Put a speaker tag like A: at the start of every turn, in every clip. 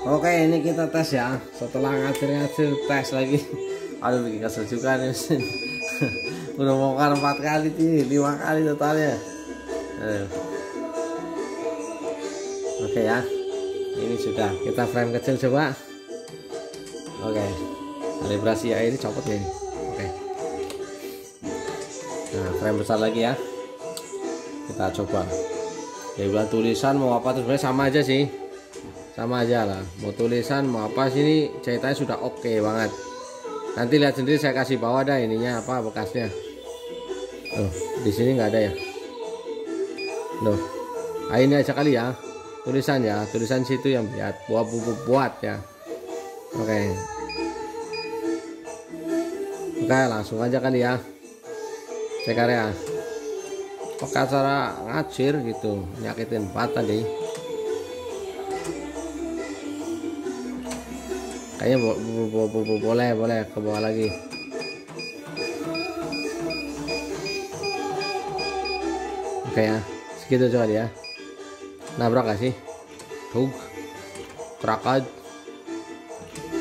A: Oke ini kita tes ya. Setelah ngajar-ngajar tes lagi. Aduh bikin kesel juga nih mesin udah kan empat kali nih lima kali totalnya. Aduh. oke ya. Ini sudah. Kita frame kecil coba. Oke. Kalibrasi ya ini copot ya oke. Nah frame besar lagi ya. Kita coba. Ya tulisan mau apa tuh sebenarnya sama aja sih sama aja lah. Mau tulisan mau apa sini ceritanya sudah oke okay banget. Nanti lihat sendiri saya kasih bawah dah ininya apa bekasnya. Oh di sini nggak ada ya? Loh ah, ini aja kali ya tulisan ya tulisan situ yang buat buat buat, buat ya. Oke. Okay. oke okay, langsung aja kali ya. Cek area. Pakai cara ngacir gitu nyakitin empat tadi kayaknya bo bo bo bo bo boleh boleh ke bawah lagi. Oke ya. Segitu coba dia. Nabrak gak sih? Hug Krakad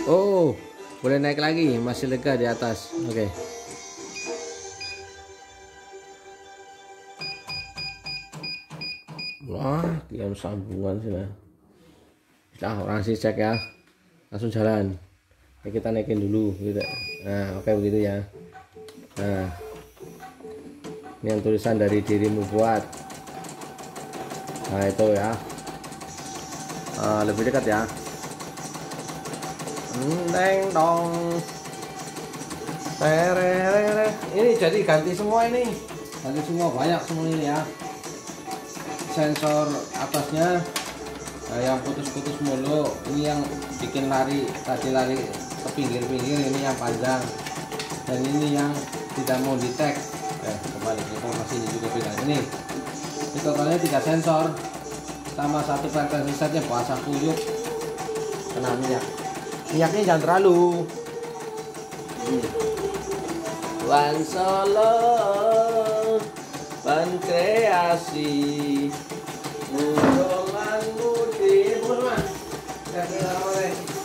A: Oh boleh naik lagi. Masih lega di atas. Oke. Wah diam sambungan sih nah orang sih cek ya langsung jalan. Ya, kita naikin dulu gitu. Nah oke begitu ya. Nah. Ini yang tulisan dari dirimu buat. Nah itu ya. Uh, lebih dekat ya. Neng dong. Ini jadi ganti semua ini. Ganti semua banyak semua ini ya. Sensor atasnya nah, yang putus-putus mulu. Ini yang bikin lari tadi lari ke pinggir-pinggir ini yang panjang. Dan ini yang tidak mau di tag eh kembali informasi ini juga bilang ini ini totalnya tiga sensor. Sama satu frequency setnya puasa kuyuk. Kena minyak. Minyaknya jangan terlalu. Wan Solo Pankreasi Mudolan mucho más. Ya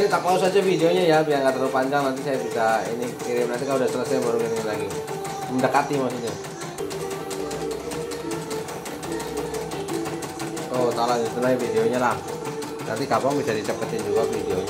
A: Ini tak pause saja videonya ya biar nggak terlalu panjang. Nanti saya bisa ini kirim. Nanti kalau udah selesai baru kirim lagi. Mendekati maksudnya. Oh lanjut lagi videonya lah. Nanti kapan bisa dicepetin juga videonya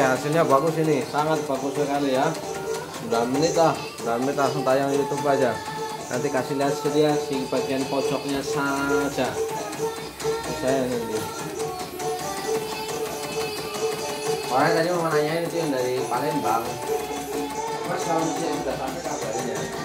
A: hasilnya bagus ini. Sangat bagus sekali ya. 9 menit lah. 9 menit langsung tayang YouTube aja. Nanti kasih lihat sedia si bagian pojoknya saja. Saya ini orang tadi mau nanyain itu yang dari Palembang. Mas kalau sudah sampai kabarin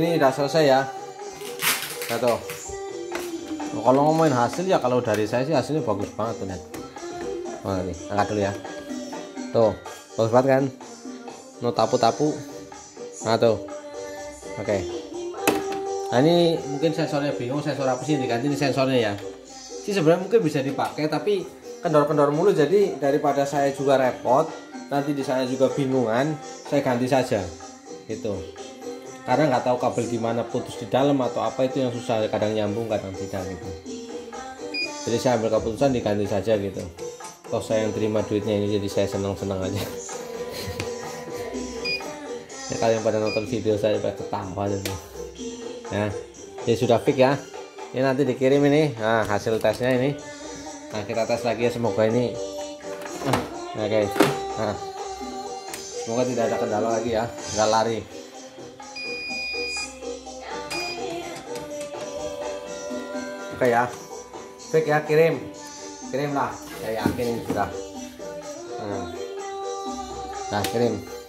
A: ini udah selesai ya. Satu. Nah, kalau ngomongin hasil ya kalau dari saya sih hasilnya bagus banget tuh net. Oh, angkat dulu ya. Tuh, bagus banget kan? No tapu-tapu. Nah tuh. Oke. Nah ini mungkin sensornya bingung sensor apa sih diganti ini sensornya ya. Sih sebenarnya mungkin bisa dipakai tapi kendor-kendor mulu jadi daripada saya juga repot nanti di sana juga bingungan saya ganti saja gitu karena nggak tahu kabel di mana putus di dalam atau apa itu yang susah kadang nyambung kadang tidak gitu. Jadi saya ambil keputusan diganti saja gitu. Toh saya yang terima duitnya ini jadi saya senang-senang aja. Ya, kalian pada nonton video saya pada ketawa gitu ya ya sudah fix ya. Ini nanti dikirim ini nah hasil tesnya ini. Nah kita tes lagi ya semoga ini nah guys nah semoga tidak ada kendala lagi ya nggak lari ya. Fix ya kirim. Kirim lah saya yakin sudah. Nah, nah kirim